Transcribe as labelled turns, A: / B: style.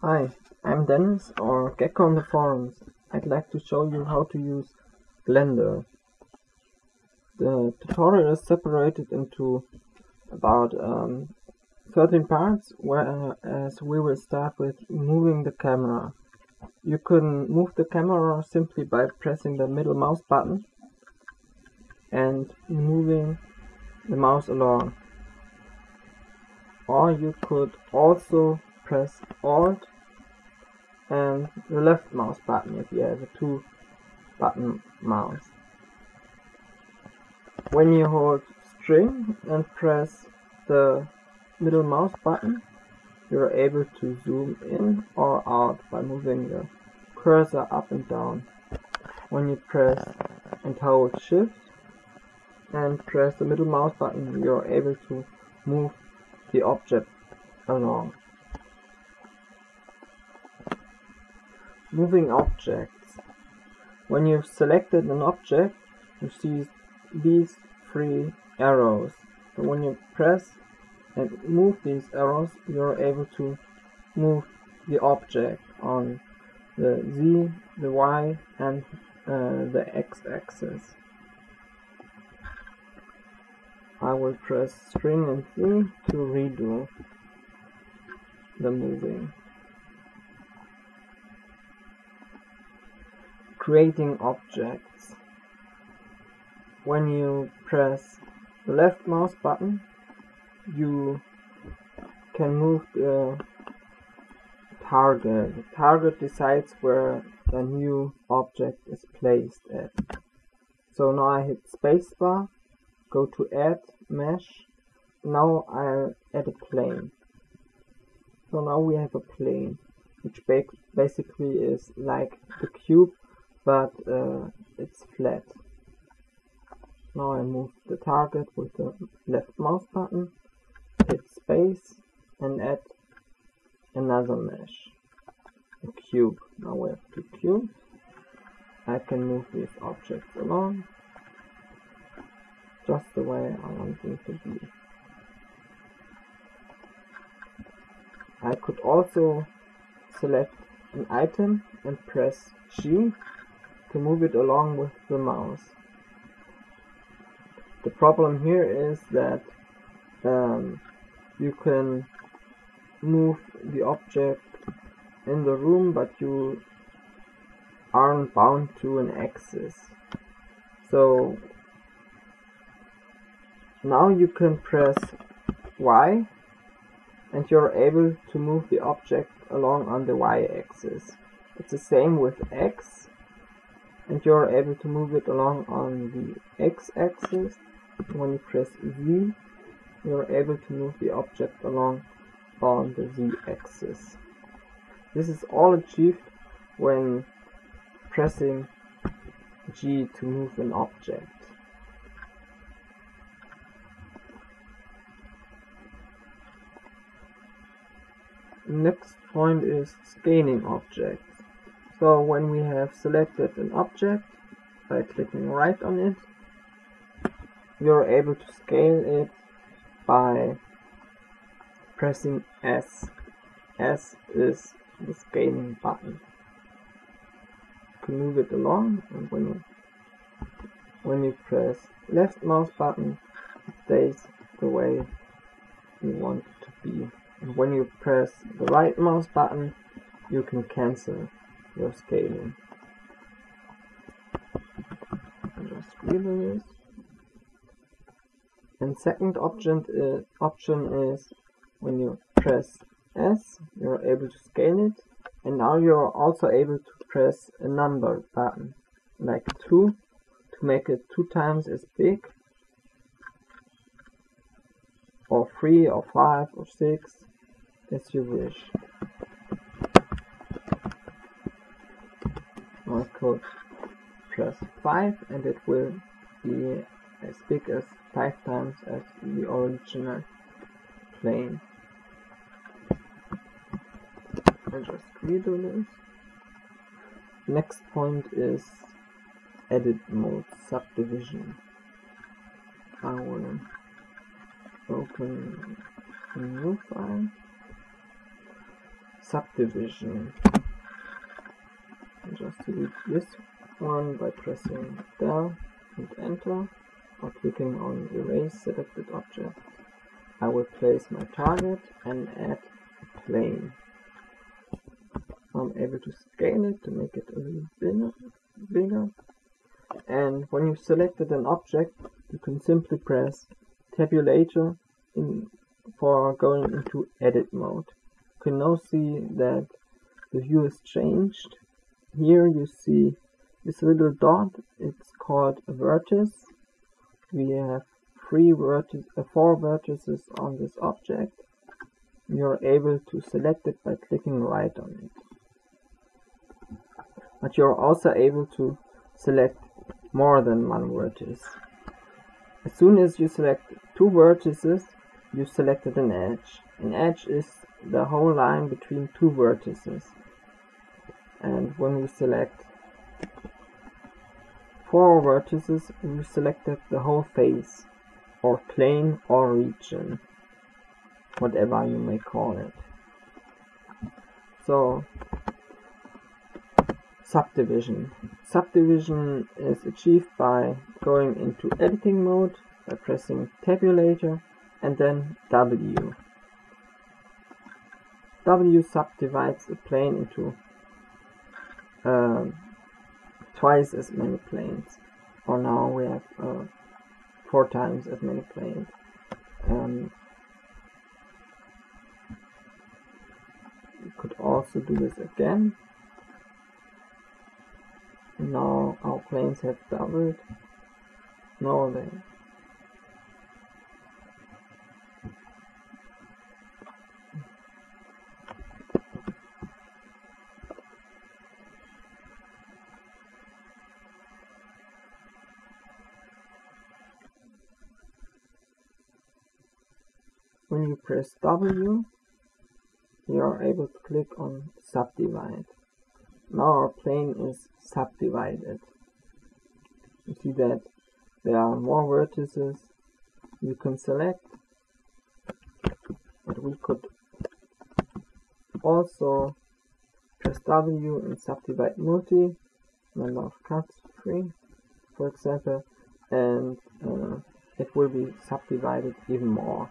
A: Hi, I'm Dennis or Gecko on the forums. I'd like to show you how to use Blender. The tutorial is separated into about um, 13 parts, whereas we will start with moving the camera. You can move the camera simply by pressing the middle mouse button and moving the mouse along. Or you could also press Alt and the left mouse button if you have a two button mouse. When you hold string and press the middle mouse button, you're able to zoom in or out by moving the cursor up and down. When you press and hold shift and press the middle mouse button, you're able to move the object along. Moving objects. When you've selected an object, you see these three arrows. So when you press and move these arrows, you're able to move the object on the Z, the Y, and uh, the X axis. I will press string and Z to redo the moving. Creating objects. When you press the left mouse button, you can move the target. The target decides where the new object is placed at. So now I hit spacebar go to add mesh now I'll add a plane so now we have a plane which basically is like the cube but uh, it's flat. Now I move the target with the left mouse button hit space and add another mesh a cube. Now we have two cubes. I can move these objects along just the way I want them to be. I could also select an item and press G to move it along with the mouse. The problem here is that um, you can move the object in the room but you aren't bound to an axis. So now you can press Y and you're able to move the object along on the y-axis. It's the same with X and you're able to move it along on the x-axis. When you press Z, you're able to move the object along on the z-axis. This is all achieved when pressing G to move an object. Next point is scaling objects. So when we have selected an object by clicking right on it, you're able to scale it by pressing S. S is the scaling button. You can move it along and when you when you press left mouse button it stays the way you want it to be and when you press the right mouse button you can cancel your scaling. just reload this. And second option, uh, option is when you press S, you're able to scale it. And now you're also able to press a number button, like 2, to make it 2 times as big. Or 3, or 5, or 6 as you wish. I could press 5 and it will be as big as 5 times as the original plane. I just redo this. Next point is edit mode subdivision. I will open a new file subdivision. Just delete this one by pressing del and enter or clicking on erase selected object. I will place my target and add a plane. I'm able to scale it to make it a little bigger. And when you've selected an object, you can simply press tabulator in, for going into edit mode. You can now see that the view is changed. Here you see this little dot, it's called a vertex. We have three vertices, uh, four vertices on this object. You're able to select it by clicking right on it. But you're also able to select more than one vertex. As soon as you select two vertices, you selected an edge. An edge is the whole line between two vertices. And when we select four vertices, we selected the whole face, or plane, or region, whatever you may call it. So, subdivision. Subdivision is achieved by going into editing mode by pressing tabulator and then W. W subdivides a plane into uh, twice as many planes. Or now we have uh, four times as many planes. Um, we could also do this again now our planes have doubled. No, they When you press W, you are able to click on subdivide. Now our plane is subdivided. You see that there are more vertices you can select, but we could also press W and subdivide multi, number of cuts free, for example, and uh, it will be subdivided even more.